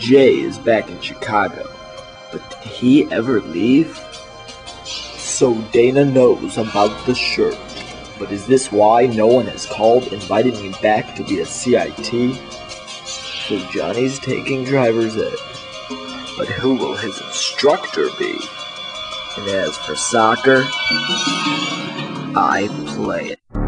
Jay is back in Chicago. But did he ever leave? So Dana knows about the shirt. But is this why no one has called invited me back to be a CIT? So Johnny's taking driver's ed. But who will his instructor be? And as for soccer, I play it.